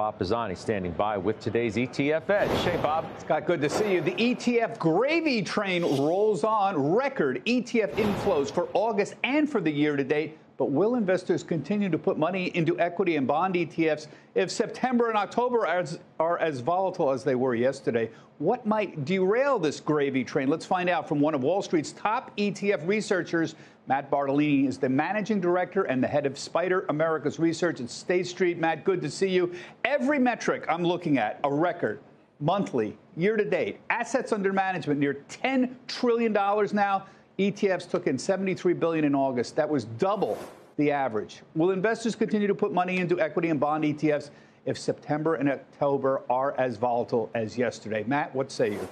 Bob Pisani standing by with today's ETF Edge. Hey, Bob. Scott, good to see you. The ETF gravy train rolls on. Record ETF inflows for August and for the year to date. But will investors continue to put money into equity and bond ETFs if September and October are as, are as volatile as they were yesterday? What might derail this gravy train? Let's find out from one of Wall Street's top ETF researchers. Matt Bartolini is the managing director and the head of SPDR Americas research at State Street. Matt, good to see you. Every metric I'm looking at, a record, monthly, year to date, assets under management near $10 trillion now. ETFs took in 73 billion in August. That was double the average. Will investors continue to put money into equity and bond ETFs if September and October are as volatile as yesterday. Matt, what say you?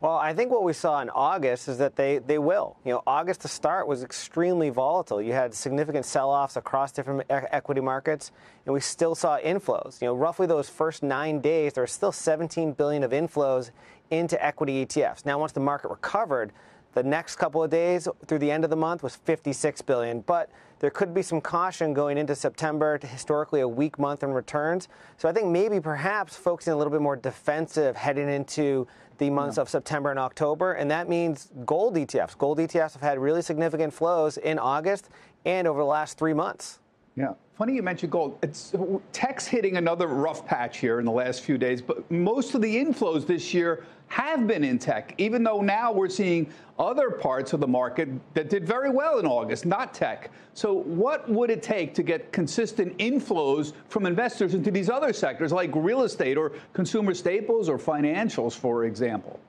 Well, I think what we saw in August is that they, they will. You know, August to start was extremely volatile. You had significant sell-offs across different e- equity markets, and we still saw inflows. You know, roughly those first nine days, there was still 17 billion of inflows into equity ETFs. Now, once the market recovered, the next couple of days through the end of the month was 56 billion, but there could be some caution going into September to historically a weak month in returns. So I think maybe perhaps focusing a little bit more defensive heading into the months yeah. of September and October, and that means gold ETFs. Gold ETFs have had really significant flows in August and over the last three months. Yeah. Funny you mentioned gold. It's tech's hitting another rough patch here in the last few days, but most of the inflows this year have been in tech, even though now we're seeing other parts of the market that did very well in August, not tech. So, what would it take to get consistent inflows from investors into these other sectors like real estate or consumer staples or financials, for example?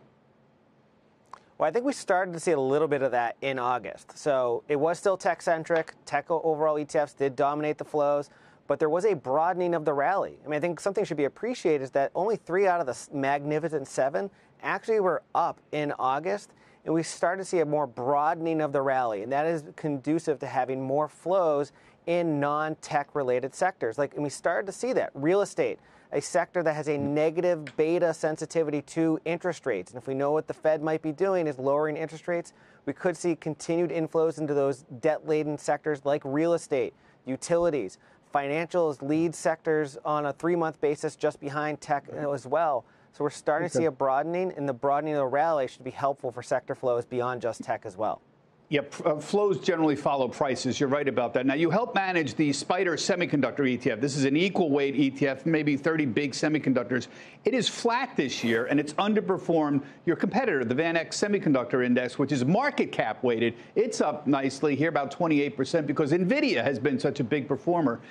Well, I think we started to see a little bit of that in August. So it was still tech centric. Tech overall ETFs did dominate the flows, but there was a broadening of the rally. I mean, I think something should be appreciated is that only three out of the magnificent seven actually were up in August. And we started to see a more broadening of the rally. And that is conducive to having more flows in non tech related sectors. Like, and we started to see that real estate a sector that has a negative beta sensitivity to interest rates. And if we know what the Fed might be doing is lowering interest rates, we could see continued inflows into those debt laden sectors like real estate, utilities, financials lead sectors on a three month basis just behind tech as well. So we're starting okay. to see a broadening, and the broadening of the rally should be helpful for sector flows beyond just tech as well. Yep, uh, flows generally follow prices. You're right about that. Now, you help manage the SPDR Semiconductor ETF. This is an equal weight ETF, maybe 30 big semiconductors. It is flat this year, and it's underperformed your competitor, the VanEck Semiconductor Index, which is market cap weighted. It's up nicely here, about 28%, because NVIDIA has been such a big performer.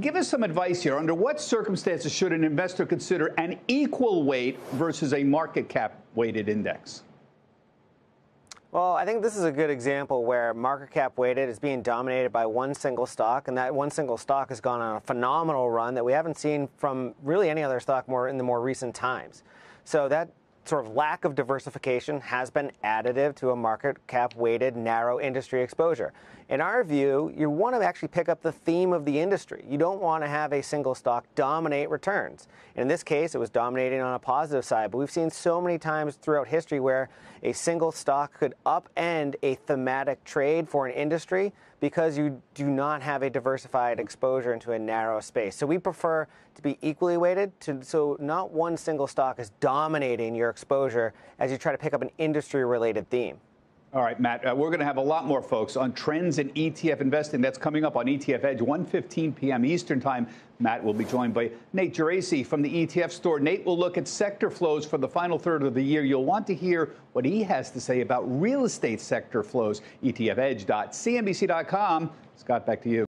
Give us some advice here. Under what circumstances should an investor consider an equal weight versus a market cap weighted index? Well, I think this is a good example where market cap weighted is being dominated by one single stock, and that one single stock has gone on a phenomenal run that we haven't seen from really any other stock more in the more recent times. So that sort of lack of diversification has been additive to a market cap weighted narrow industry exposure. In our view, you want to actually pick up the theme of the industry. You don't want to have a single stock dominate returns. In this case, it was dominating on a positive side, but we've seen so many times throughout history where a single stock could upend a thematic trade for an industry because you do not have a diversified exposure into a narrow space. So we prefer to be equally weighted to, so not one single stock is dominating your exposure as you try to pick up an industry related theme. All right, Matt, uh, we're going to have a lot more folks on trends in ETF investing. That's coming up on ETF Edge, 1.15 p.m. Eastern Time. Matt will be joined by Nate Geraci from the ETF store. Nate will look at sector flows for the final third of the year. You'll want to hear what he has to say about real estate sector flows. ETFedge.cnbc.com. Scott, back to you.